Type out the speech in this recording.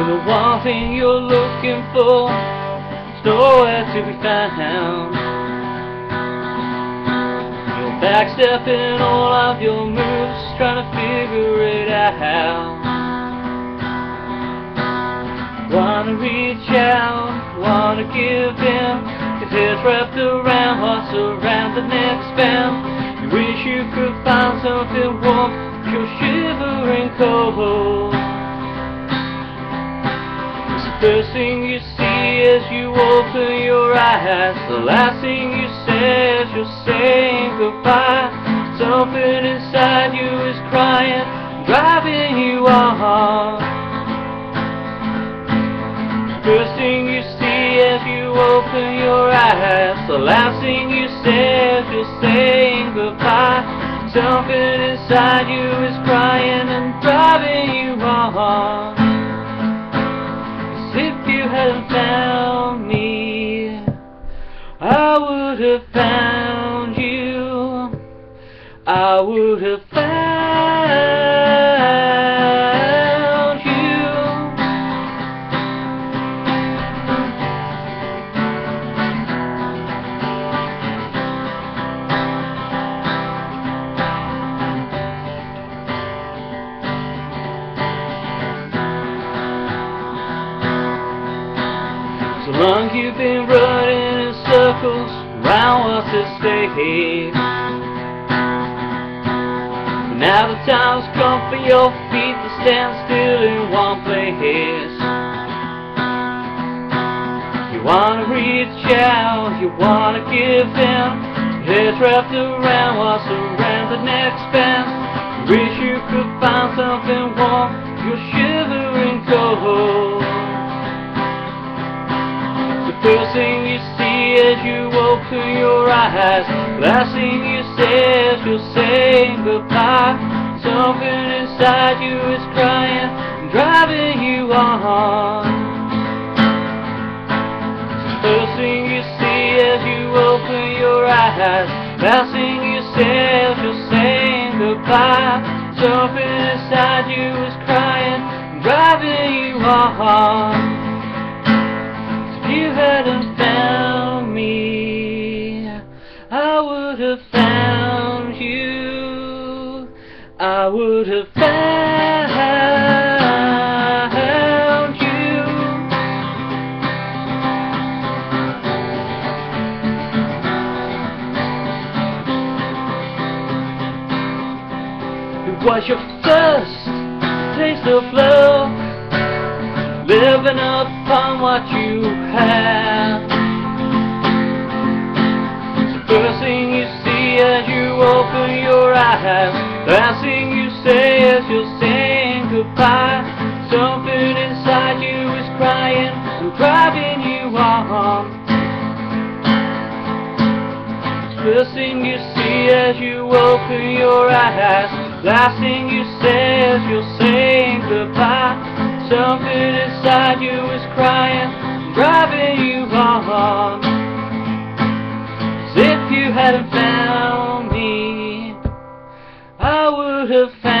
one thing you're looking for is nowhere to be found. You're backstepping all of your moves, trying to figure it out. Wanna reach out, wanna give in, your head's wrapped around what's around the next bend. You wish you could find something warm, you're shivering cold. First thing you see as you open your eyes. The last thing you say as you're saying goodbye. Something inside you is crying, driving you on. First thing you see as you open your eyes. The last thing you say as you're saying goodbye. Something inside you is crying and have found you. I would have found you. So long you've been running in circles round at stake. But now the time's come for your feet to stand still in one place. You wanna reach out, you wanna give in. Wrapped around what's around the next bend. Wish you could find something warm, you're shivering cold. The First thing you see as you open your eyes. Last thing you say as you're saying goodbye. Something inside you is crying Driving you on. First thing you see as you open your eyes. Last thing you say as you're saying goodbye. Something inside you is crying Driving you on. You hadn't found me, have found you. I would have found you. It was your first taste of love living upon what you have. Eyes, last thing you say as you're saying goodbye. Something inside you is crying and driving you on. First thing you see as you open your eyes, last thing you say as you're saying goodbye. Something inside you is crying, driving you on. As if you hadn't found would